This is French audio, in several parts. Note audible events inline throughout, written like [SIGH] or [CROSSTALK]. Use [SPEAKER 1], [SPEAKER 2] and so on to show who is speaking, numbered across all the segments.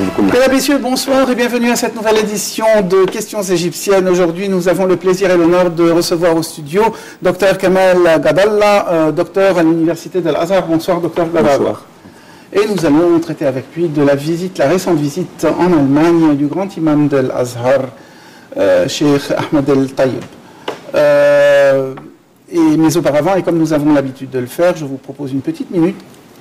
[SPEAKER 1] Mesdames, Messieurs, bonsoir et bienvenue à cette nouvelle édition de Questions égyptiennes. Aujourd'hui, nous avons le plaisir et l'honneur de recevoir au studio Dr Kamal Gadalla, euh, docteur à l'Université de l'Azhar. Bonsoir, Dr Gadalla. Bonsoir. Et nous allons traiter avec lui de la visite, la récente visite en Allemagne du grand imam de l'Azhar, euh, Sheikh Ahmed El Tayyib. Euh, et, mais auparavant, et comme nous avons l'habitude de le faire, je vous propose une petite minute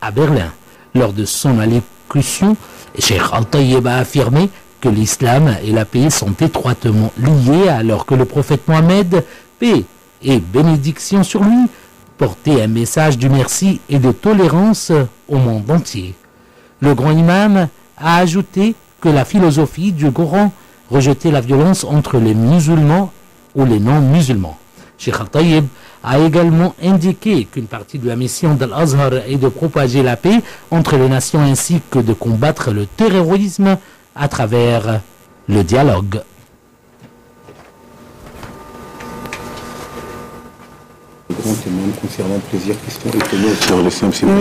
[SPEAKER 2] à Berlin. Lors de son allocution, Cheikh Al-Tayyib a affirmé que l'islam et la paix sont étroitement liés alors que le prophète Mohammed, paix et bénédiction sur lui, portait un message du merci et de tolérance au monde entier. Le grand imam a ajouté que la philosophie du Coran rejetait la violence entre les musulmans ou les non-musulmans. Cheikh Al-Tayyib a également indiqué qu'une partie de la mission d'Al-Azhar est de propager la paix entre les nations ainsi que de combattre le terrorisme à travers le dialogue.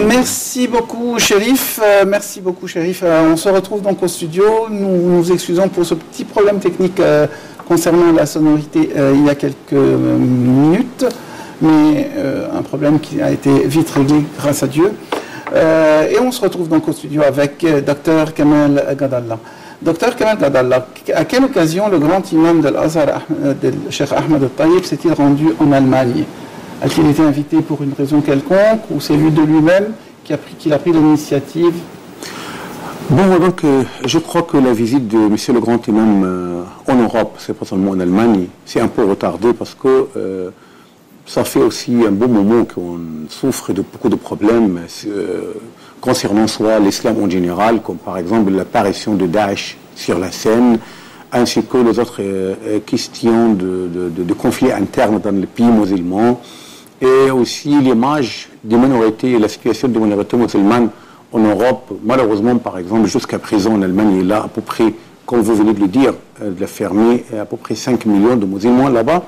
[SPEAKER 1] Merci beaucoup, shérif. Euh, merci beaucoup, shérif. Euh, on se retrouve donc au studio. Nous nous excusons pour ce petit problème technique euh, concernant la sonorité il y a quelques minutes, mais un problème qui a été vite réglé grâce à Dieu. et on se retrouve donc au studio avec Dr Kamal Gadalla. Docteur Kamal Gadalla, à quelle occasion le grand imam de l'Azhar, de Cheikh Ahmed al-Tayyib, s'est-il rendu en Allemagne? A-t-il été invité pour une raison quelconque ou c'est lui de lui-même qui a pris, pris l'initiative?
[SPEAKER 3] Bon, donc, euh, je crois que la visite de M. le Grand Imam euh, en Europe, c'est pas seulement en Allemagne, c'est un peu retardé parce que euh, ça fait aussi un bon moment qu'on souffre de beaucoup de problèmes concernant soit l'islam en général, comme par exemple l'apparition de Daesh sur la scène, ainsi que les autres questions de, de conflits internes dans les pays musulmans, et aussi l'image des minorités et la situation des minorités musulmanes en Europe, malheureusement, par exemple, jusqu'à présent en Allemagne, il y a à peu près, comme vous venez de le dire, de la fermer, à peu près 5 millions de musulmans là-bas,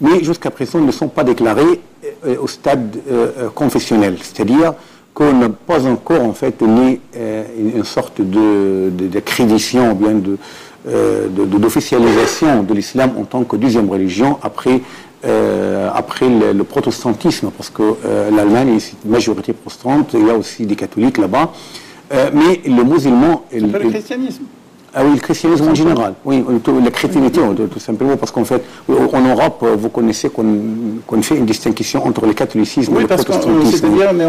[SPEAKER 3] mais jusqu'à présent, ils ne sont pas déclarés au stade confessionnel, c'est-à-dire qu'on n'a pas encore, en fait, ni une sorte de, de, ou bien de, d'officialisation de l'islam en tant que deuxième religion après euh, après le, protestantisme, parce que euh, l'Allemagne est une majorité protestante, il y a aussi des catholiques là-bas. Euh, mais le musulman.
[SPEAKER 1] C'est le christianisme
[SPEAKER 3] ah oui, le christianisme en général. Oui, la chrétienté, tout, simplement, parce qu'en fait, en Europe, vous connaissez qu'on fait une distinction entre le catholicisme et le protestantisme.
[SPEAKER 1] C'est-à-dire, mais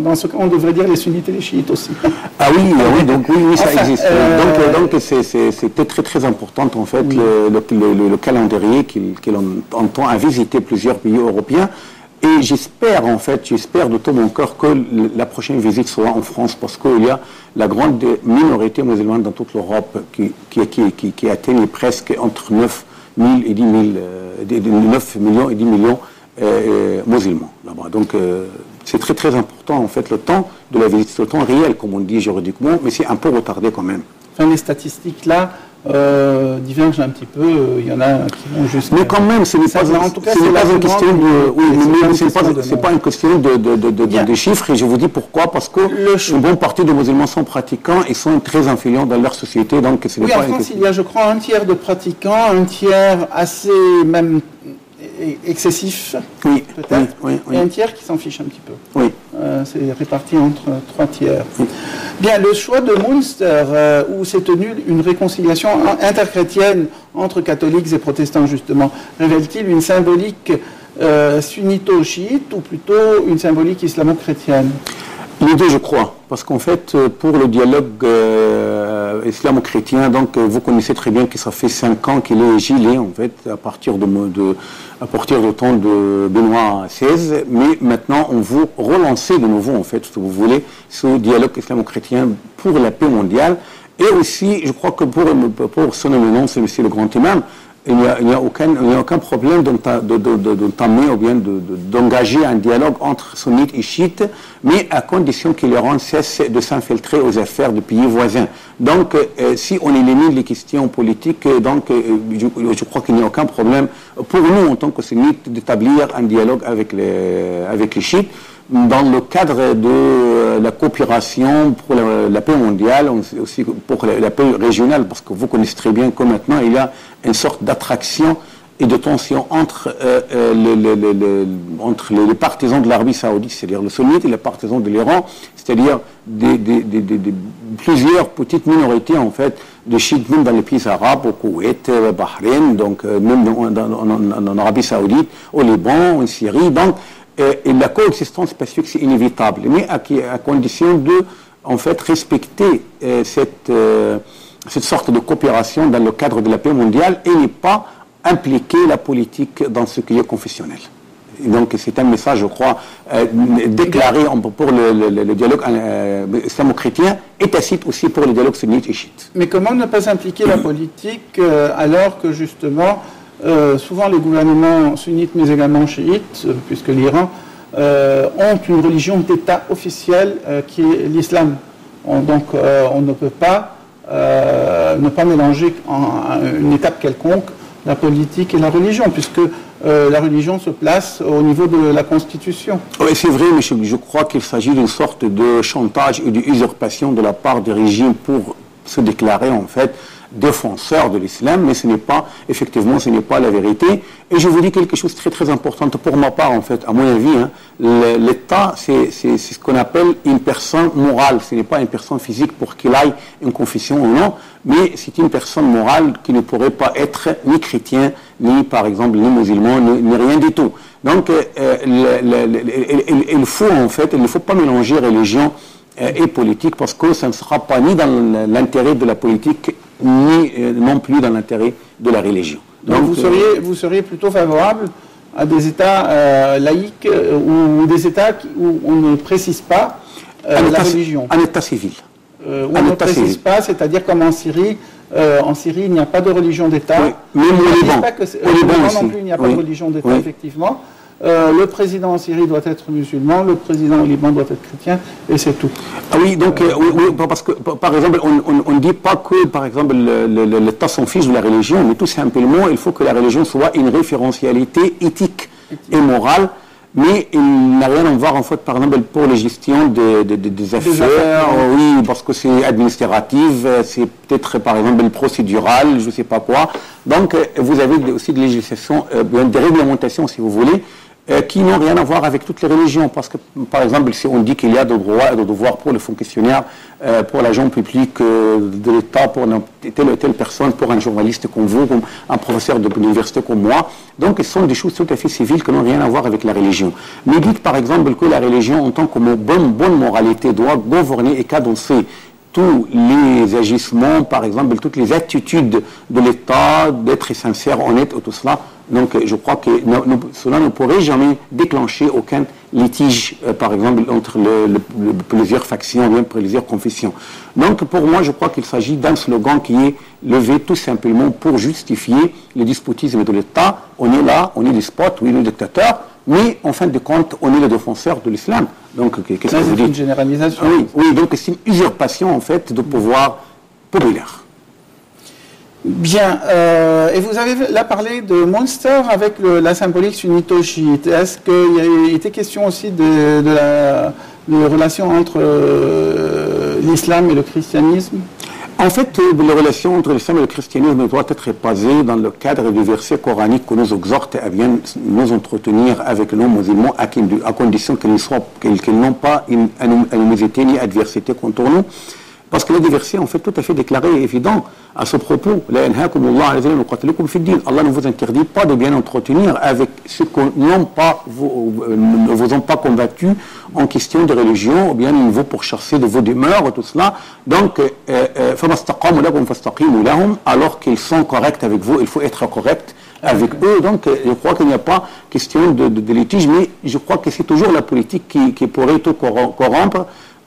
[SPEAKER 1] dans ce cas, on devrait dire les sunnites et les chiites aussi. [LAUGHS]
[SPEAKER 3] Ah oui, oui, donc oui, ça existe. Donc, donc c'était très très important, en fait, le, le, calendrier qu'il entend à visiter plusieurs pays européens. Et j'espère, en fait, j'espère de tout mon cœur que la prochaine visite soit en France, parce qu'il y a la grande minorité musulmane dans toute l'Europe qui, qui, presque entre 9, 000 et 10 9 millions et 10 millions euh, musulmans là-bas. Donc, euh, c'est très très important, en fait, le temps de la visite, le temps réel, comme on dit juridiquement, mais c'est un peu retardé quand même.
[SPEAKER 1] Les statistiques là, euh, divergent un petit peu. Euh, il y en a qui vont juste.
[SPEAKER 3] Mais quand même, ce n'est pas, en tout cas, c'est pas une question de. Oui, mais ce n'est pas, une question de, de, de, de, chiffres. Et je vous dis pourquoi. Parce que une bonne partie des musulmans sont pratiquants et sont très influents dans leur société. Donc,
[SPEAKER 1] ce oui, pas en France, il y a, je crois, un tiers de pratiquants, un tiers assez même excessif,
[SPEAKER 3] oui,
[SPEAKER 1] peut-être, oui, oui, et un tiers qui s'en fiche un petit peu.
[SPEAKER 3] Oui.
[SPEAKER 1] c'est réparti entre trois tiers. Bien, le choix de Munster, où s'est tenue une réconciliation interchrétienne entre catholiques et protestants, justement, révèle-t-il une symbolique sunnito-chiite ou plutôt une symbolique islamo-chrétienne?
[SPEAKER 3] Les deux, je crois, parce qu'en fait, euh, pour le dialogue euh, islamo-chrétien, donc euh, vous connaissez très bien que ça fait cinq ans qu'il est gilé, en fait, à partir de, à partir du temps de Benoît XVI, mais maintenant on veut relancer de nouveau, en fait, si vous voulez, ce dialogue islamo-chrétien pour la paix mondiale. Et aussi, je crois que pour, son éminence, Monsieur le Grand Imam, il n'y a, aucun, aucun problème d'entamer ou bien d'engager un dialogue entre sunnites et chiites, mais à condition que l'Iran cesse de s'infiltrer aux affaires de pays voisins. Donc, euh, si on élimine les questions politiques, donc, euh, je, crois qu'il n'y a aucun problème pour nous, en tant que sunnites, d'établir un dialogue avec les, avec les chiites dans le cadre de euh, la coopération pour la, paix mondiale, aussi pour la, paix régionale, parce que vous connaissez très bien que maintenant il y a une sorte d'attraction et de tension entre, euh, euh, les, partisans de l'Arabie saoudite, c'est-à-dire le sunnite, et les partisans de l'Iran, c'est-à-dire plusieurs petites minorités en fait de chiites même dans les pays arabes, au Koweït, Bahreïn, donc même en Arabie saoudite, au Liban, en Syrie. Donc et, la coexistence pacifique, c'est inévitable, mais à, condition de, en fait, respecter euh, cette, euh, cette sorte de coopération dans le cadre de la paix mondiale et ne pas impliquer la politique dans ce qui est confessionnel. donc c'est un message, je crois, euh, déclaré pour le, dialogue islamo-chrétien et tacite aussi pour le dialogue sunnite et chiite.
[SPEAKER 1] Mais comment ne pas impliquer la politique alors que justement euh, souvent les gouvernements sunnites, mais également chiites, euh, puisque l'Iran, euh, ont une religion d'État officielle qui est l'islam. donc on ne peut pas ne pas mélanger en, une étape quelconque la politique et la religion, puisque la religion se place au niveau de la Constitution.
[SPEAKER 3] Oui, c'est vrai, mais je, crois qu'il s'agit d'une sorte de chantage et d'usurpation de la part des régimes pour se déclarer en fait défenseur de l'islam, mais ce n'est pas, effectivement, ce n'est pas la vérité. Et je vous dis quelque chose de très très important pour ma part, en fait, à mon avis. Hein. L'État, c'est ce qu'on appelle une personne morale. Ce n'est pas une personne physique pour qu'il aille une confession ou non, mais c'est une personne morale qui ne pourrait pas être ni chrétien, ni par exemple, ni musulman, ni, rien du tout. Donc, euh, il faut en fait, il ne faut pas mélanger religion euh, et politique parce que ça ne sera pas ni dans l'intérêt de la politique ni euh, non plus dans l'intérêt de la religion.
[SPEAKER 1] Donc, vous, seriez, euh, vous seriez plutôt favorable à des États laïques ou des États où on ne précise pas la religion
[SPEAKER 3] Un État civil.
[SPEAKER 1] où on ne précise pas, c'est-à-dire comme en Syrie, en Syrie, il n'y a pas de religion d'État. Oui,
[SPEAKER 3] même au Liban. Pas
[SPEAKER 1] que au Liban non plus, il n'y a pas de religion d'État, effectivement. Euh, le président en Syrie doit être musulman, le président au Liban doit être chrétien, et c'est tout.
[SPEAKER 3] Ah oui, donc, euh, parce que, par exemple, on ne dit pas que, par exemple, l'État s'en fiche de la religion, mais tout simplement, il faut que la religion soit une référentialité éthique, et morale, mais il n'a rien à voir, en fait, par exemple, pour la gestion des, affaires, oui, parce que c'est administratif, c'est peut-être, par exemple, procédural, je ne sais pas quoi. Donc, vous avez aussi des législations, euh, des réglementations, si vous voulez, euh, qui n'ont rien à voir avec toutes les religions. Parce que, par exemple, si on dit qu'il y a des droits et des devoirs pour les fonctionnaires, euh, pour l'agent public euh, de l'État, pour telle ou telle personne, pour un journaliste comme vous, un professeur de comme moi, donc ce sont des choses tout à fait civiles qui n'ont rien à voir avec la religion. Mais dites par exemple que la religion, en tant que bonne, bonne moralité, doit gouverner et cadencer tous les agissements, par exemple, toutes les attitudes de l'État, d'être sincère, honnête, tout cela. Donc, je crois que cela ne pourrait jamais déclencher aucun litige, euh, par exemple, entre plusieurs factions, bien plusieurs confessions. Donc, pour moi, je crois qu'il s'agit d'un slogan qui est levé tout simplement pour justifier le despotisme de l'État. On est là, on est despote, oui, le dictateur, mais en fin de compte, on est le défenseur de l'islam.
[SPEAKER 1] Donc, qu'est-ce que vous dites une généralisation.
[SPEAKER 3] Oui, oui donc c'est une usurpation en fait de pouvoir populaire.
[SPEAKER 1] Bien, euh, et vous avez là parlé de Monster avec la symbolique sunnito-chiite. Est-ce qu'il été question aussi de, la, relation entre euh, l'islam et le christianisme?
[SPEAKER 3] En fait, euh, les relations entre l'islam et le christianisme doivent être basées dans le cadre du verset coranique que nous exhorte à bien nous entretenir avec nos musulmans à, condition qu'ils n'ont pas une animosité ni adversité contre nous. Parce que les versets ont fait tout à fait déclaré et évident à ce propos. Allah ne vous interdit pas de bien entretenir avec ceux qui n'ont pas, ne vous ont pas combattu en question de religion ou bien ils vous pourchasser de vos demeures, tout cela. Donc, euh, euh, alors qu'ils sont corrects avec vous, il faut être correct avec eux. Donc, je crois qu'il n'y a pas question de, litige, mais je crois que c'est toujours la politique qui, qui pourrait tout corrompre.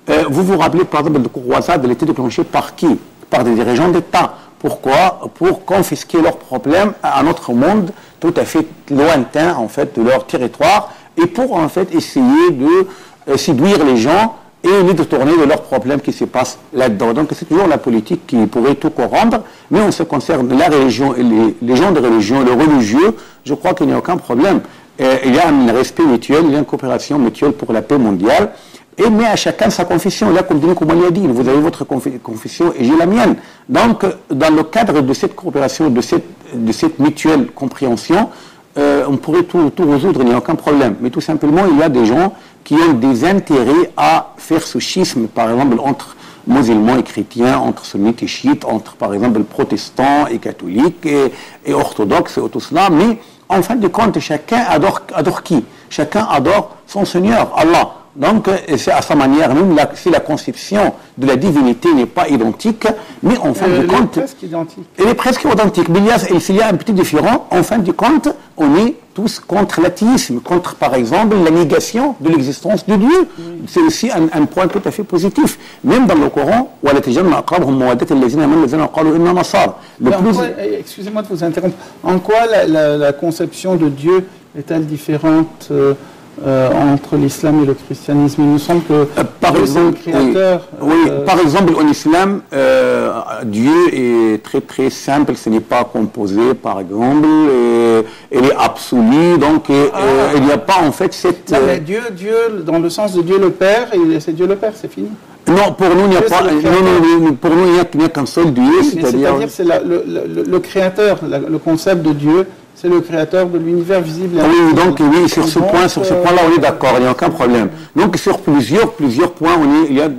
[SPEAKER 3] Euh, vous vous rappelez, par exemple, de croisade, elle était déclenchée par qui? Par des dirigeants d'État. Pourquoi? Pour confisquer leurs problèmes à un autre monde tout à fait lointain, en fait, de leur territoire, et pour, en fait, essayer de euh, séduire les gens et les détourner de leurs problèmes qui se passent là-dedans. Donc c'est toujours la politique qui pourrait tout corrompre, mais en ce qui concerne la religion et les, gens de religion, les religieux, je crois qu'il n'y a aucun problème. Euh, il y a un respect mutuel, il y a une coopération mutuelle pour la paix mondiale. Et mais à chacun sa confession. Là, comme dit, vous avez votre confession et j'ai la mienne. Donc, dans le cadre de cette coopération, de cette, de cette mutuelle compréhension, euh, on pourrait tout, tout résoudre, il n'y a aucun problème. Mais tout simplement, il y a des gens qui ont des intérêts à faire ce schisme, par exemple, entre musulmans et chrétiens, entre sunnites et chiites, entre, par exemple, protestants et catholiques et, et orthodoxes et tout cela. Mais, en fin de compte, chacun adore, adore qui? Chacun adore son Seigneur, Allah. Donc, c'est à sa manière, même si la conception de la divinité n'est pas identique, mais en fin de compte.
[SPEAKER 1] Elle est presque identique.
[SPEAKER 3] Elle est presque identique. Mais il y, a, s'il y a un petit différent, en fin de compte, on est tous contre l'athéisme, contre, par exemple, la négation de l'existence de Dieu. C'est aussi un, point tout à fait positif. Même dans le Coran,
[SPEAKER 1] Excusez-moi de vous interrompre. En quoi la, conception de Dieu est-elle différente euh, euh, entre l'islam et le christianisme. Il nous semble que euh,
[SPEAKER 3] par exemple, créateur. Oui, euh, par exemple, en islam, Dieu est très très simple. Ce n'est pas composé, par exemple. il est absolu, donc ah. il n'y a pas en fait cette.
[SPEAKER 1] mais Dieu, Dieu, dans le sens de Dieu le Père, c'est Dieu le Père, c'est fini.
[SPEAKER 3] Non, pour nous, il n'y a pas. Non, pour nous, il n'y a, qu'un seul Dieu.
[SPEAKER 1] C'est-à-dire, c'est le, le, créateur, le concept de Dieu c'est le créateur de l'univers visible.
[SPEAKER 3] oui, donc oui, sur ce point, sur ce euh, point-là, on est d'accord, il n'y a aucun problème. Donc sur plusieurs, plusieurs points, on est, il y a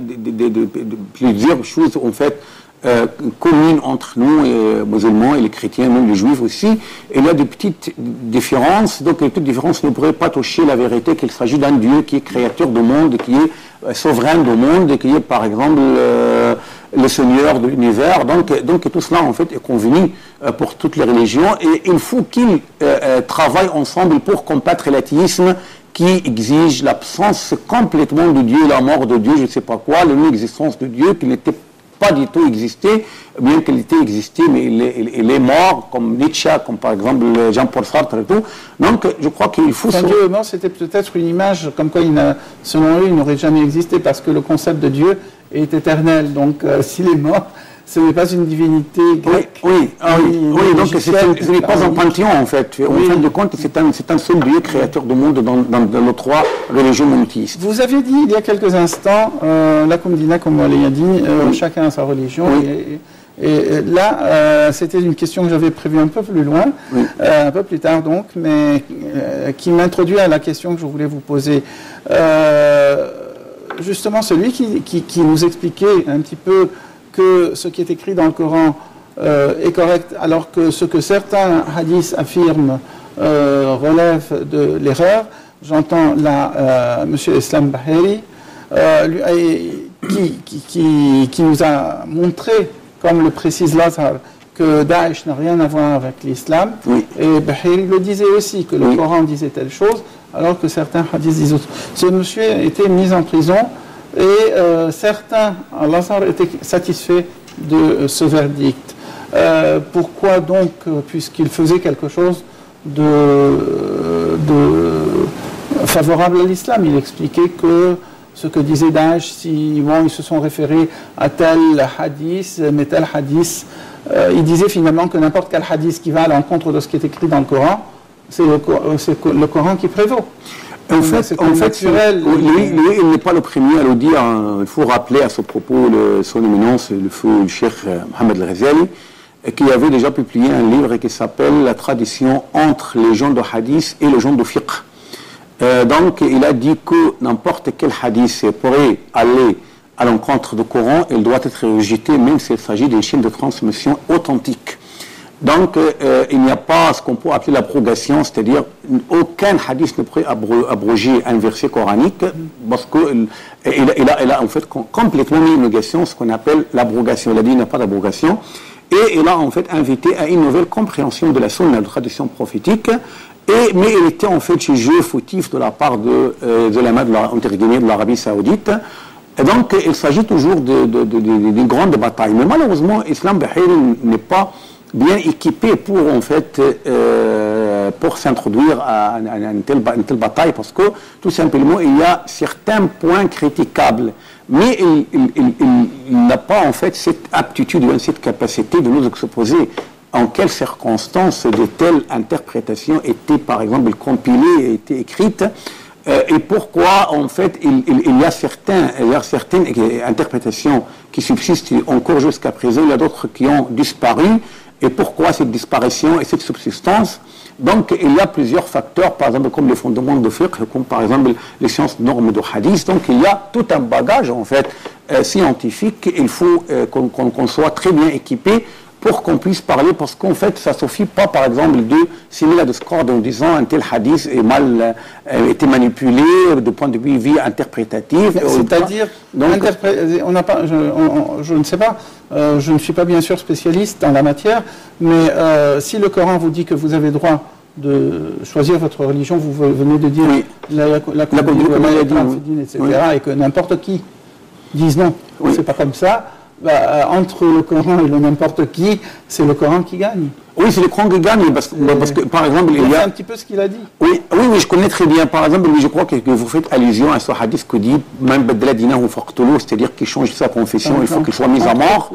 [SPEAKER 3] plusieurs choses en fait euh, communes entre nous, les euh, musulmans et les chrétiens, même les juifs aussi. Et il y a des petites différences. Donc les petites différences ne pourraient pas toucher la vérité qu'il s'agit d'un Dieu qui est créateur du monde, qui est souverain du monde, et qui est par exemple le Seigneur de l'univers. Donc, tout cela, en fait, est convenu euh, pour toutes les religions. Et il faut qu'ils euh, euh, travaillent ensemble pour combattre l'athéisme qui exige l'absence complètement de Dieu, la mort de Dieu, je ne sais pas quoi, l'existence de Dieu qui n'était pas du tout existé, bien qu'il ait existé, mais il est, mort, comme Nietzsche, comme par exemple Jean-Paul Sartre et tout. Donc, je crois qu'il faut...
[SPEAKER 1] Dieu mort, c'était peut-être une image comme quoi, il selon eux, il n'aurait jamais existé, parce que le concept de Dieu est éternel. Donc, euh, s'il est mort, ce n'est pas une divinité grecque.
[SPEAKER 3] Oui, ah oui, donc ce n'est pas un panthéon en fait. En fin de compte, c'est un, un, seul Dieu créateur du monde dans, dans, nos trois religions monothéistes.
[SPEAKER 1] Vous avez dit il y a quelques instants, euh, la Comdina, comme on l'a dit, euh, chacun a sa religion. Et, là, c'était une question que j'avais prévue un peu plus loin, un peu plus tard donc, mais qui m'introduit à la question que je voulais vous poser justement celui qui, nous expliquait un petit peu que ce qui est écrit dans le Coran euh, est correct, alors que ce que certains hadiths affirment euh, relève de l'erreur. J'entends là euh, M. Islam Baheri, qui, qui, nous a montré, comme le précise Lazar, que Daesh n'a rien à voir avec l'islam. Et Bahiri le disait aussi, que le Coran disait telle chose, alors que certains hadiths disent autre. Ce monsieur a été mis en prison et euh, certains, Lazare étaient satisfaits de euh, ce verdict. Euh, pourquoi donc, puisqu'il faisait quelque chose de, favorable à l'islam, il expliquait que ce que disait Daesh, si ils se sont référés à tel hadith, mais tel hadith, il disait finalement que n'importe quel hadith qui va à l'encontre de ce qui est écrit dans le Coran, c'est le, Coran qui prévaut.
[SPEAKER 3] En fait, en fait
[SPEAKER 1] naturel.
[SPEAKER 3] lui, lui, il n'est pas le premier à le dire. hein. Il faut rappeler à ce propos le- son éminence, le feu le cheikh euh, Mohamed El-Ghazali, euh, qui avait déjà publié un livre qui s'appelle La tradition entre les gens de hadith et les gens de fiqh. Euh, donc, il a dit que n'importe quel hadith pourrait aller à l'encontre du Coran, il doit être rejeté, même s'il s'agit d'une chaîne de transmission authentique. Donc, euh, il n'y a pas ce qu'on peut appeler l'abrogation, c'est-à-dire aucun hadith ne pourrait abro- abroger un verset coranique, parce qu'il il, a- il a, il en fait com- complètement mis en négation ce qu'on appelle l'abrogation. Il a dit qu'il n'y a pas d'abrogation. Et il a en fait invité à une nouvelle compréhension de la sunna, de la tradition prophétique. Mais il était en fait jugé fautif de la part de, euh, de la de l'Arabie Saoudite. Et donc, il s'agit toujours de- de- de- de- d'une grande bataille. Mais malheureusement, Islam Bahreïn n'est pas bien équipé pour, en fait, euh, pour s'introduire à, une, telle, bataille parce que, tout simplement, il y a certains points critiquables. Mais il, n'a pas, en fait, cette aptitude ou cette capacité de nous exposer en quelles circonstances de telles interprétations étaient, par exemple, compilées, étaient écrites, euh, et pourquoi, en fait, il, y, a certains, il y a certaines interprétations qui subsistent encore jusqu'à présent, il y a d'autres qui ont disparu, et pourquoi cette disparition et cette subsistance? Donc, il y a plusieurs facteurs, par exemple, comme les fondements de fiqh, comme par exemple les sciences normes de hadith. Donc, il y a tout un bagage, en fait, euh, scientifique. Il faut euh, qu'on soit très bien équipé pour qu'on puisse parler, parce qu'en fait, ça ne suffit pas, par exemple, de signer la discorde en disant un tel hadith est mal euh, été manipulé du point de vue vie interprétatif.
[SPEAKER 1] C'est-à-dire,
[SPEAKER 3] Donc,
[SPEAKER 1] interpré- on n'a pas, je, on- on- je ne sais pas, euh, je ne suis pas bien sûr spécialiste dans la matière, mais euh, si le Coran vous dit que vous avez droit de choisir votre religion, vous venez de dire
[SPEAKER 3] Oui.
[SPEAKER 1] la, la, la,
[SPEAKER 3] conduite, comme elle a dit, oui.
[SPEAKER 1] etc.,
[SPEAKER 3] Oui.
[SPEAKER 1] et que n'importe qui dise non,
[SPEAKER 3] Oui.
[SPEAKER 1] c'est pas comme ça. Bah, euh, entre le Coran et le n'importe qui, c'est le Coran qui gagne.
[SPEAKER 3] oui, c'est le Coran qui gagne, parce, parce que, par exemple, il y
[SPEAKER 1] C'est
[SPEAKER 3] a...
[SPEAKER 1] un petit peu ce qu'il a dit.
[SPEAKER 3] Oui, oui, oui, je connais très bien. Par exemple, je crois que, vous faites allusion à ce hadith que dit même Badla Dinahu Faqtulu, c'est-à-dire qu'il change sa confession, il faut qu'il soit mis à mort.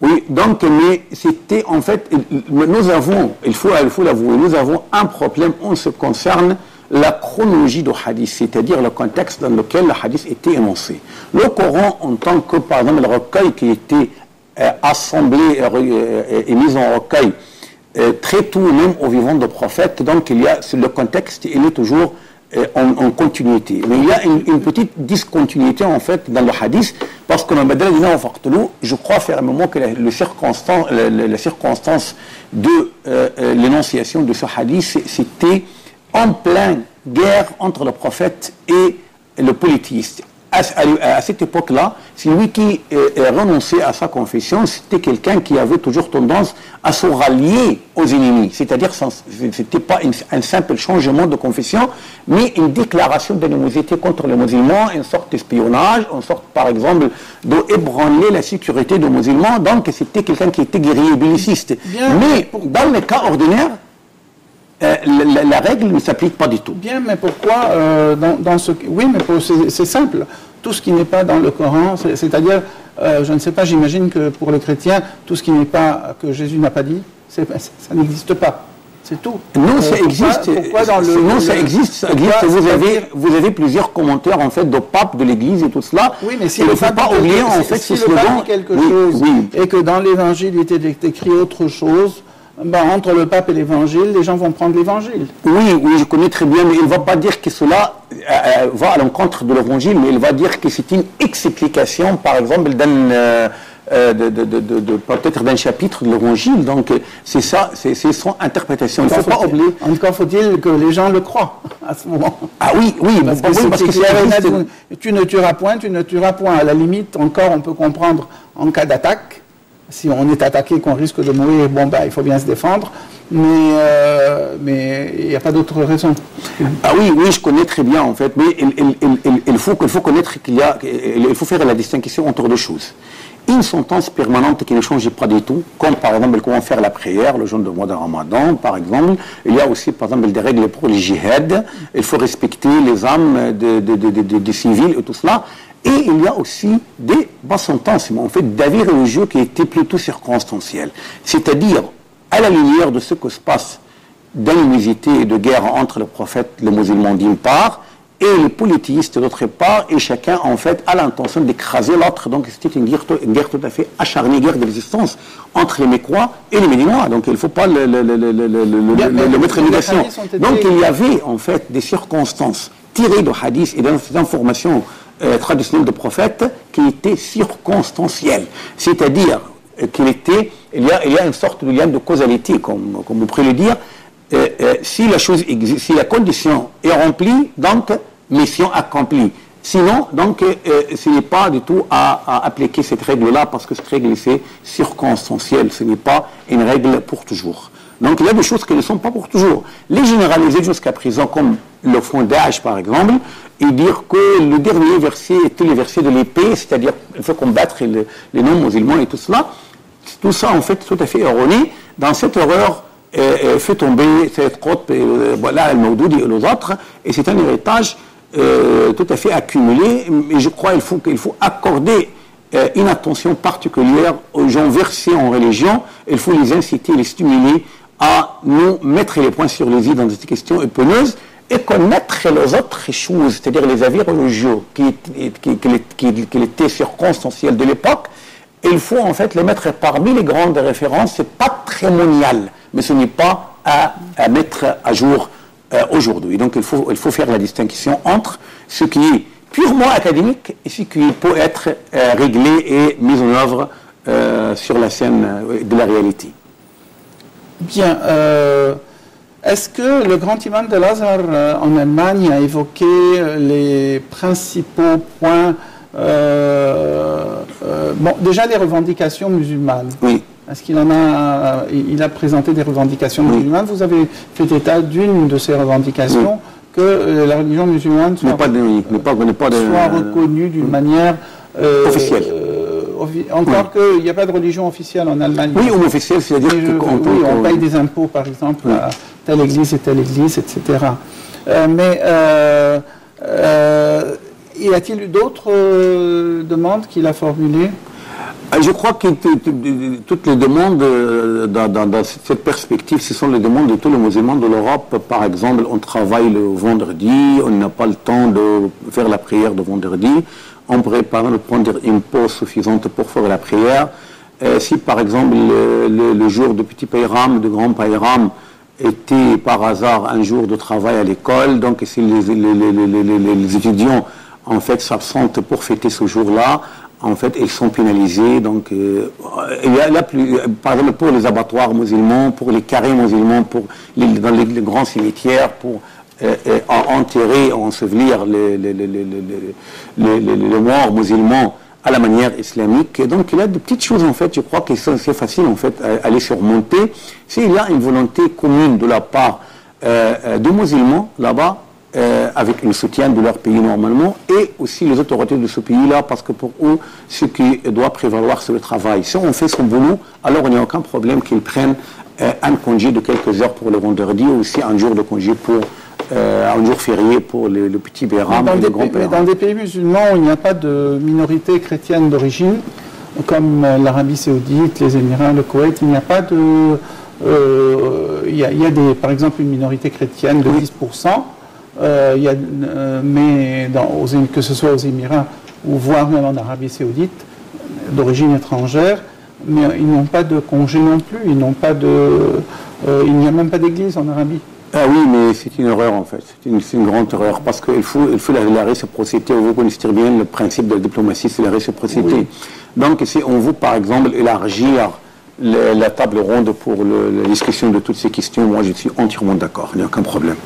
[SPEAKER 3] Oui, donc, mais c'était en fait, nous avons, il faut il faut l'avouer, nous avons un problème en ce qui concerne la chronologie du hadith, c'est-à-dire le contexte dans lequel le hadith était énoncé. Le Coran, en tant que, par exemple, le recueil qui était euh, assemblé euh, euh, et mis en recueil, euh, très tôt même au vivant de prophète, donc il y a, le contexte, il est toujours en, continuité. Mais il y a une, petite discontinuité en fait dans le hadith, parce que je crois fermement que la, le circonstance, la, circonstance de l'énonciation de ce hadith, c'était en pleine guerre entre le prophète et le polythéiste. À, à- à cette époque-là, celui qui euh, euh, renonçait à sa confession, c'était quelqu'un qui avait toujours tendance à se rallier aux ennemis. C'est-à-dire, ce n'était pas une- un simple changement de confession, mais une déclaration d'animosité contre les musulmans, une sorte d'espionnage, une sorte, par exemple, d'ébranler la sécurité des musulmans. Donc, c'était quelqu'un qui était guerrier belliciste. Mais dans le cas ordinaire, euh, la, règle ne s'applique pas du tout.
[SPEAKER 1] Bien, mais pourquoi euh, dans, dans ce... Oui, mais pour- c'est simple. Tout ce qui n'est pas dans le Coran, c'est- c'est-à-dire, euh, je ne sais pas, j'imagine que pour le chrétien, tout ce qui n'est pas, que Jésus n'a pas dit, ça n'existe pas. C'est tout.
[SPEAKER 3] Non, ça existe.
[SPEAKER 1] Pourquoi dans le...
[SPEAKER 3] non, ça existe. Ça
[SPEAKER 1] pourquoi-
[SPEAKER 3] existe. Vous avez,
[SPEAKER 1] c'est-à-dire-
[SPEAKER 3] vous avez plusieurs commentaires en fait de pape, de l'Église et tout cela.
[SPEAKER 1] Oui, mais si
[SPEAKER 3] ne faut pas oublier en
[SPEAKER 1] si-
[SPEAKER 3] fait
[SPEAKER 1] si
[SPEAKER 3] ce
[SPEAKER 1] le pape
[SPEAKER 3] slogan.
[SPEAKER 1] dit quelque
[SPEAKER 3] Oui,
[SPEAKER 1] chose
[SPEAKER 3] oui.
[SPEAKER 1] et que dans l'évangile il était écrit autre chose, ben, entre le pape et l'évangile, les gens vont prendre l'évangile.
[SPEAKER 3] Oui, oui, je connais très bien, mais il ne va pas dire que cela euh, euh, va à l'encontre de l'évangile, mais il va dire que c'est une explication, par exemple, d'un, euh, euh, de, de- de- de- de- peut-être d'un chapitre de l'évangile. Donc, c'est ça, c'est son interprétation. Il ne faut pas
[SPEAKER 1] Faut-il-
[SPEAKER 3] oublier.
[SPEAKER 1] En tout cas, faut-il que les gens le croient à ce moment.
[SPEAKER 3] Ah oui, oui,
[SPEAKER 1] Parce que,
[SPEAKER 3] oui,
[SPEAKER 1] c'est
[SPEAKER 3] parce que
[SPEAKER 1] tu ne tueras point, tu ne tueras point. À la limite, encore, on peut comprendre en cas d'attaque. Si on est attaqué, qu'on risque de mourir, bon, bah, il faut bien se défendre. Mais euh, mais il n'y a pas d'autre raison.
[SPEAKER 3] Ah oui, oui, je connais très bien en fait, mais il, il- il- faut, connaître qu'il y a, il faut faire la distinction entre deux choses. Une sentence permanente qui ne change pas du tout, comme par exemple comment faire la prière, le jeûne de mois de Ramadan, par exemple. Il y a aussi par exemple des règles pour les jihad. Il faut respecter les âmes des de, de, de- de civils et tout cela. Et il y a aussi des bas sentences, mais en fait d'avis religieux qui étaient plutôt circonstanciels. C'est-à-dire, à la lumière de ce que se passe d'animosité et de guerre entre le prophète les musulmans d'une part, et les polythéistes d'autre part, et chacun en fait a l'intention d'écraser l'autre. Donc c'était une guerre, une guerre tout à fait acharnée, guerre de résistance entre les Mécois et les Médinois. Donc il ne faut pas le, le, le, le mettre en négation. Donc il y avait en fait des circonstances tirées de hadiths et d'informations euh, traditionnelles de prophètes qui étaient circonstancielles. C'est-à-dire qu'il était, il y, a, une sorte de lien de causalité, comme, comme vous pourriez le dire, euh, euh, si la chose existe, si la condition est remplie, donc mission accomplie. Sinon, donc, euh, ce n'est pas du tout à, appliquer cette règle-là parce que cette règle c'est circonstanciel, ce n'est pas une règle pour toujours. Donc il y a des choses qui ne sont pas pour toujours. Les généraliser jusqu'à présent, comme le fondage par exemple, et dire que le dernier verset était le verset de l'épée, c'est-à-dire qu'il faut combattre les non-musulmans et tout cela, tout ça en fait tout à fait erroné. Dans cette erreur, fait tomber cette côte, voilà, le Maudoudi et les autres, et c'est un héritage euh, tout à fait accumulé, mais je crois qu'il faut, qu'il faut accorder euh, une attention particulière aux gens versés en religion, il faut les inciter, les stimuler à nous mettre les points sur les i dans cette question épineuses et connaître les autres choses, c'est-à-dire les avis religieux qui, étaient circonstanciels de l'époque, il faut en fait les mettre parmi les grandes références, c'est patrimonial mais ce n'est pas à, mettre à jour euh, aujourd'hui. Donc il faut, il faut faire la distinction entre ce qui est purement académique et ce qui peut être euh, réglé et mis en œuvre euh, sur la scène de la réalité.
[SPEAKER 1] Bien. Est-ce que le grand imam de Lazare en Allemagne a évoqué les principaux points Bon, déjà les revendications musulmanes?
[SPEAKER 3] Oui.
[SPEAKER 1] Est-ce qu'il en a, il a présenté des revendications musulmanes? Vous avez fait état d'une de ces revendications que euh, la religion musulmane soit,
[SPEAKER 3] pas
[SPEAKER 1] reconnue d'une manière
[SPEAKER 3] euh, officielle.
[SPEAKER 1] Euh, encore qu'il n'y a pas de religion officielle en Allemagne.
[SPEAKER 3] Oui, ou officielle, c'est-à-dire
[SPEAKER 1] qu'on oui, on paye des impôts, par exemple, à telle église et telle église, etc. mais y a-t-il eu d'autres demandes qu'il a formulées?
[SPEAKER 3] Je crois que toutes les demandes euh, dans, cette perspective, ce sont les demandes de tous les musulmans de l'Europe. Par exemple, on travaille le vendredi, on n'a pas le temps de faire la prière de vendredi. On pourrait par exemple prendre une pause suffisante pour faire la prière. Si par exemple le, jour de petit payram, de grand payram, était par hasard un jour de travail à l'école, donc si les, les étudiants en fait s'absentent pour fêter ce jour-là, en fait, ils sont pénalisés. Donc, euh, il y a plus, par exemple, pour les abattoirs musulmans, pour les carrés musulmans, pour les, dans les, grands cimetières, pour euh, euh, enterrer, ensevelir les, les, les, morts musulmans à la manière islamique. Et donc, il y a des petites choses, en fait, je crois que c'est facile, en fait, à, les surmonter. S'il y a une volonté commune de la part des musulmans, là-bas, euh, avec le soutien de leur pays normalement, et aussi les autorités de ce pays-là, parce que pour eux, ce qui doit prévaloir, c'est le travail. Si on fait son boulot, alors il n'y a aucun problème qu'ils prennent euh, un congé de quelques heures pour le vendredi, ou aussi un jour de congé pour euh, un jour férié pour le, petit Béram
[SPEAKER 1] et le grand pays, Dans des pays musulmans où il n'y a pas de minorité chrétienne d'origine, comme l'Arabie saoudite, les Émirats, le Koweït, il n'y a pas de... il, y a, des, par exemple une minorité chrétienne de 10%, euh, il y a, euh, mais dans, que ce soit aux Émirats ou voire même en Arabie Saoudite, d'origine étrangère, mais ils n'ont pas de congé non plus, ils n'ont pas de, euh, il n'y a même pas d'église en Arabie.
[SPEAKER 3] Ah oui, mais c'est une erreur en fait, c'est une, grande erreur parce qu'il faut, il faut la, réciprocité. Vous connaissez bien le principe de la diplomatie, c'est la réciprocité. Donc si on veut par exemple élargir la table ronde pour la discussion de toutes ces questions, moi je suis entièrement d'accord, il n'y a aucun problème.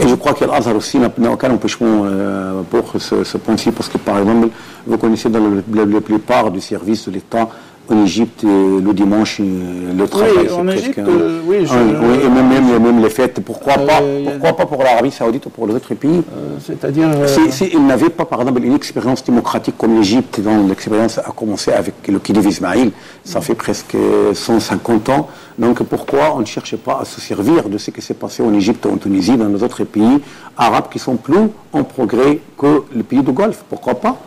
[SPEAKER 3] Et je crois que l'Azhar aussi n'a aucun empêchement euh, pour ce, ce point-ci, parce que par exemple, vous connaissez dans la plupart du service de l'État en Égypte, le dimanche, le travail,
[SPEAKER 1] oui, c'est presque... Euh, oui,
[SPEAKER 3] je, oui, et même, même, même, les fêtes. Pourquoi, pas, euh, pourquoi pas pour l'Arabie Saoudite ou pour les autres pays?
[SPEAKER 1] C'est-à-dire...
[SPEAKER 3] S'ils n'avaient pas, par exemple, une expérience démocratique comme l'Égypte, dont l'expérience a commencé avec le Khedive Ismail, ça fait presque 150 ans, donc pourquoi on ne cherche pas à se servir de ce qui s'est passé en Égypte, en Tunisie, dans les autres pays arabes qui sont plus en progrès que le pays du Golfe? Pourquoi pas?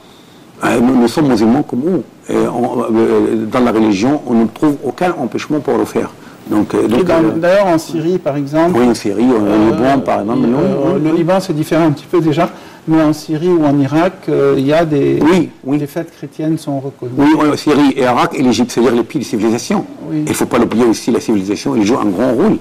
[SPEAKER 3] Euh, nous, sommes musulmans comme Et euh, dans la religion, on ne trouve aucun empêchement pour le faire. Donc, euh, donc, euh,
[SPEAKER 1] D'ailleurs, en Syrie, par exemple,
[SPEAKER 3] oui, en Syrie, au
[SPEAKER 1] euh,
[SPEAKER 3] Liban, par exemple.
[SPEAKER 1] euh,
[SPEAKER 3] non,
[SPEAKER 1] le. Liban, c'est différent un petit peu déjà, mais en Syrie ou en Irak, euh, il y a des,
[SPEAKER 3] Oui, oui.
[SPEAKER 1] des fêtes chrétiennes sont reconnues.
[SPEAKER 3] Oui, oui, Syrie, et Irak et l'Égypte, c'est-à-dire les pays de civilisation. Il ne faut pas l'oublier aussi, la civilisation, elle joue un grand rôle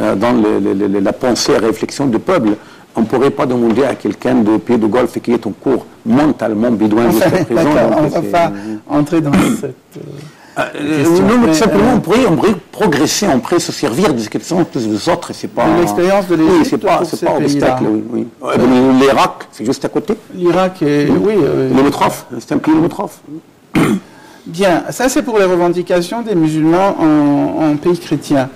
[SPEAKER 3] euh, dans le- le- le- la pensée et la réflexion du peuple. On ne pourrait pas demander à quelqu'un de pays de Golfe qui est en cours mentalement bédouin jusqu'à présent.
[SPEAKER 1] on ne va
[SPEAKER 3] c'est-
[SPEAKER 1] pas entrer dans [COUGHS] cette... euh,
[SPEAKER 3] Euh,
[SPEAKER 1] question.
[SPEAKER 3] non, mais
[SPEAKER 1] Mais,
[SPEAKER 3] tout simplement,
[SPEAKER 1] euh,
[SPEAKER 3] on, pourrait, on pourrait progresser, on pourrait se servir de ce qu'ils sont tous les autres. C'est pas.
[SPEAKER 1] L'expérience de
[SPEAKER 3] Oui,
[SPEAKER 1] l'Égypte
[SPEAKER 3] c'est pas,
[SPEAKER 1] pour
[SPEAKER 3] c'est
[SPEAKER 1] ces
[SPEAKER 3] pas
[SPEAKER 1] pays-là.
[SPEAKER 3] obstacle. Oui, oui. Mais L'Irak, c'est juste à côté.
[SPEAKER 1] L'Irak est... Oui, euh,
[SPEAKER 3] Limitrophe, c'est un pays limitrophe. [COUGHS]
[SPEAKER 1] Bien, ça c'est pour les revendications des musulmans en, en pays chrétien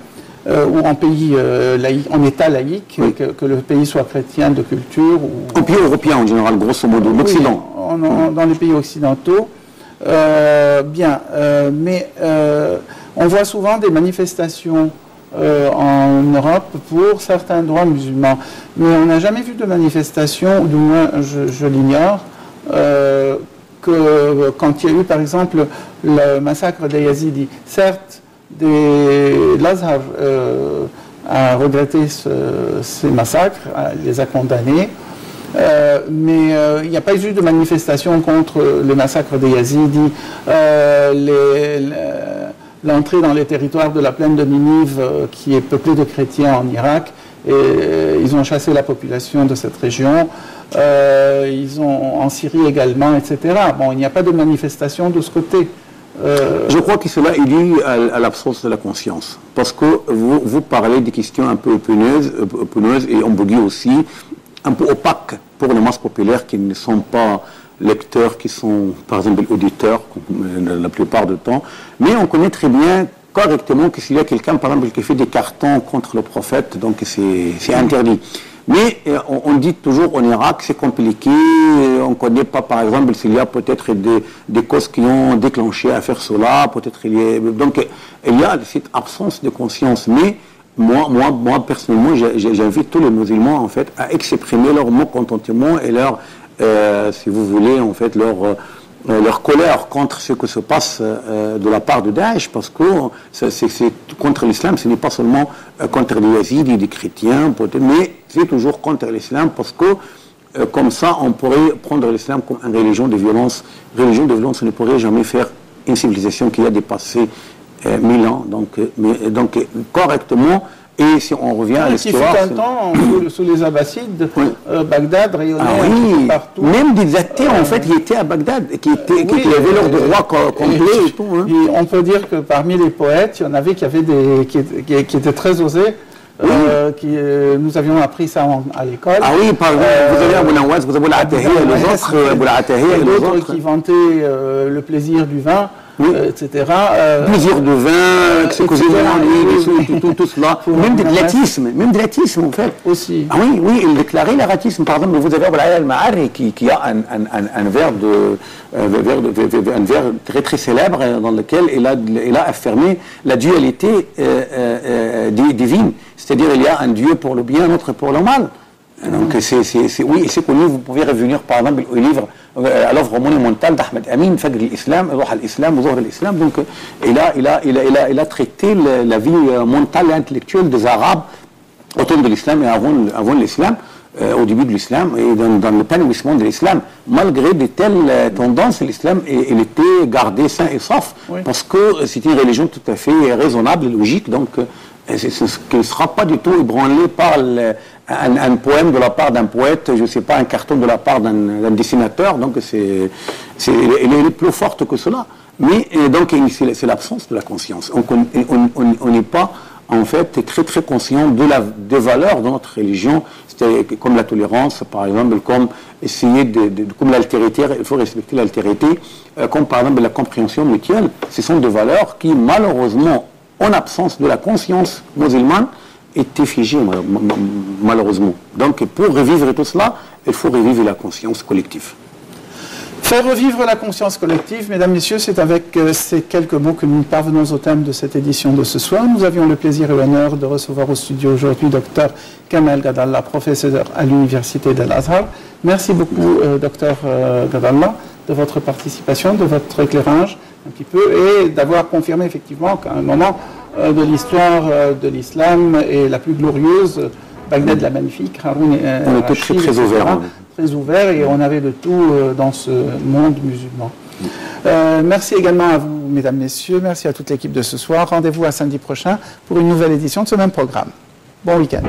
[SPEAKER 1] euh, ou en pays euh, laïque, en État laïque,
[SPEAKER 3] Oui.
[SPEAKER 1] que, que le pays soit chrétien de culture ou
[SPEAKER 3] Au pays européen en général, grosso modo, l'Occident.
[SPEAKER 1] Oui, en- en- dans les pays occidentaux. Euh, bien, mais on voit souvent des manifestations en Europe pour certains droits musulmans, mais on n'a jamais vu de manifestation, ou du moins je, je l'ignore, que quand il y a eu par exemple le massacre des Yazidis, certes, des, l'Azhar euh, a regretté ce- ces massacres, a- les a condamnés, euh, mais euh, il n'y a pas eu de manifestation contre le massacre des Yazidis, euh, l'entrée dans les territoires de la plaine de Ninive, qui est peuplée de chrétiens en Irak. Et ils ont chassé la population de cette région. Ils ont en Syrie également, etc. Bon, il n'y a pas de manifestation de ce côté. Euh,
[SPEAKER 3] Je crois que cela est dû à, l'absence de la conscience. Parce que vous, vous parlez des questions un peu épineuses, euh, et ambiguës aussi, un peu opaques pour les masses populaires qui ne sont pas lecteurs, qui sont par exemple auditeurs euh, la plupart du temps. Mais on connaît très bien correctement que s'il y a quelqu'un par exemple qui fait des cartons contre le prophète, donc c'est interdit. Mais euh, on, dit toujours en Irak c'est compliqué, euh, on ne connaît pas par exemple s'il y a peut-être des, des causes qui ont déclenché à faire cela, peut-être il y a... Donc il y a cette absence de conscience. Mais moi, moi, moi personnellement, j'invite tous les musulmans en fait à exprimer leur mécontentement et leur, euh, si vous voulez, en fait, leur... euh, euh, leur colère contre ce que se passe euh, de la part de Daesh, parce que c'est- contre l'islam, ce n'est pas seulement euh, contre les yazidis, des chrétiens, mais c'est toujours contre l'islam, parce que euh, comme ça, on pourrait prendre l'islam comme une religion de violence. Religion de violence ne pourrait jamais faire une civilisation qui a dépassé euh, mille ans. Donc, euh, donc euh, correctement, et si on revient à
[SPEAKER 1] qui fut
[SPEAKER 3] l'histoire...
[SPEAKER 1] un temps, sous, les Abbassides,
[SPEAKER 3] Oui.
[SPEAKER 1] euh, Bagdad rayonnait
[SPEAKER 3] Ah oui,
[SPEAKER 1] partout.
[SPEAKER 3] même des athées en fait qui étaient à Bagdad, qui, étaient, qui,
[SPEAKER 1] Oui,
[SPEAKER 3] qui avaient leur droit co- complet et tout. hein.
[SPEAKER 1] Et on peut dire que parmi les poètes, il y en avait qui, avaient des, qui, étaient- qui- qui étaient très osés. euh, qui, euh, nous avions appris ça en- à l'école.
[SPEAKER 3] Ah oui, par exemple,
[SPEAKER 1] Euh,
[SPEAKER 3] vous avez Abou Nawaz, vous avez et les autres, Abou les autres.
[SPEAKER 1] qui vantaient le plaisir du vin,
[SPEAKER 3] Oui.
[SPEAKER 1] euh, etc. euh,
[SPEAKER 3] Plusieurs de vin,
[SPEAKER 1] etc.
[SPEAKER 3] tout, tout, tout cela. Même de l'atisme, même de l'atisme en fait.
[SPEAKER 1] aussi.
[SPEAKER 3] Ah oui, oui, il déclarait l'aratisme. Par exemple, vous avez Abou al-Ma'ari qui, qui a un, un, un, un vers de, un vers de- un vers très très célèbre euh, dans lequel il a, il a affirmé la dualité euh, euh, euh, di- divine. C'est-à-dire il y a un Dieu pour le bien, un autre pour le mal. Donc c'est, c'est, c'est- oui, et c'est connu, vous pouvez revenir par exemple au livre, euh, l'œuvre monumentale d'Ahmed Amin, Fajr al-Islam, Ruh al-Islam, Zuhr al-Islam. Donc euh, il a, il a, il a, il a, il a traité la vie euh, mentale et intellectuelle des Arabes au temps de l'islam et avant, avant l'islam, euh, au début de l'islam et dans, dans l'épanouissement de l'islam. Malgré de telles euh, tendances, l'islam il était gardé sain et sauf
[SPEAKER 1] Oui.
[SPEAKER 3] parce que euh, c'est une religion tout à fait raisonnable et logique. Donc, euh, ce qui ne sera pas du tout ébranlé par le- un, poème de la part d'un poète, je ne sais pas, un carton de la part d'un dessinateur. Donc, c'est, elle est plus forte que cela. Mais euh, donc, c'est l'absence de la conscience. On n'est pas en fait, très très conscient des valeurs de notre religion, comme la tolérance, par exemple, comme essayer de- comme l'altérité, il faut respecter l'altérité, euh, comme par exemple la compréhension mutuelle. Ce sont des valeurs qui, malheureusement, en absence de la conscience musulmane, ma- ma- malheureusement. Donc, pour revivre tout cela, il faut revivre la conscience collective.
[SPEAKER 1] Faire revivre la conscience collective, mesdames, messieurs, c'est avec euh, ces quelques mots que nous parvenons au thème de cette édition de ce soir. Nous avions le plaisir et l'honneur de recevoir au studio aujourd'hui Dr Kamel Gadalla, professeur à l'Université de l'Azhar. Merci beaucoup, euh, Dr euh, Gadalla, de votre participation, de votre éclairage un petit peu et d'avoir confirmé effectivement qu'à un moment, de l'histoire de l'islam et la plus glorieuse, Bagdad la magnifique,
[SPEAKER 3] Haroun On était très, très ouvert.
[SPEAKER 1] Très ouvert et on avait de tout dans ce monde musulman. merci également à vous, mesdames, messieurs. Merci à toute l'équipe de ce soir. Rendez-vous à samedi prochain pour une nouvelle édition de ce même programme. Bon week-end.